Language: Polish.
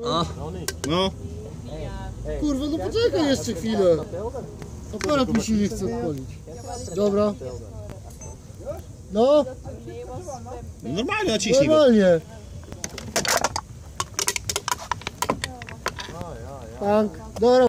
A. No. Kurwa, no poczekaj jeszcze chwilę. Aparat mi się nie chce odpalić. Dobra. No, Normalnie naciśnij normalnie. Tank. Dobra.